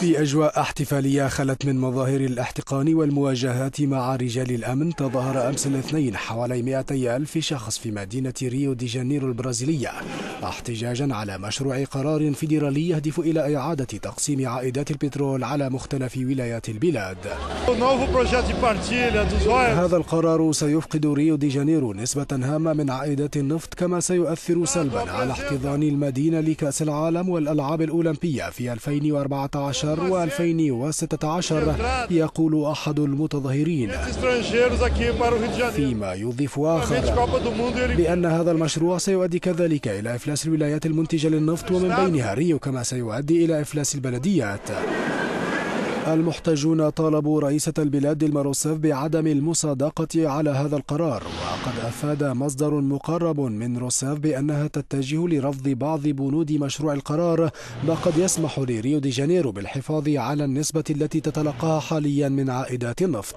في أجواء احتفالية خلت من مظاهر الاحتقان والمواجهات مع رجال الأمن تظاهر أمس الاثنين حوالي 200 ألف شخص في مدينة ريو دي جانيرو البرازيلية احتجاجا على مشروع قرار فيدرالي يهدف إلى إعادة تقسيم عائدات البترول على مختلف ولايات البلاد. هذا القرار سيفقد ريو دي جانيرو نسبة هامة من عائدات النفط كما سيؤثر سلبا على احتضان المدينة لكأس العالم والألعاب الأولمبية في 2014 و2016 يقول أحد المتظاهرين. فيما يضيف آخر. بأن هذا المشروع سيؤدي كذلك إلى إفلاس الولايات المنتجة للنفط ومن بينها ريو كما سيؤدي إلى إفلاس البلديات. المحتجون طالبوا رئيسة البلاد ديلما روسيف بعدم المصادقة على هذا القرار وقد أفاد مصدر مقرب من روسيف بأنها تتجه لرفض بعض بنود مشروع القرار ما قد يسمح لريو دي جانيرو بالحفاظ على النسبة التي تتلقاها حاليا من عائدات النفط.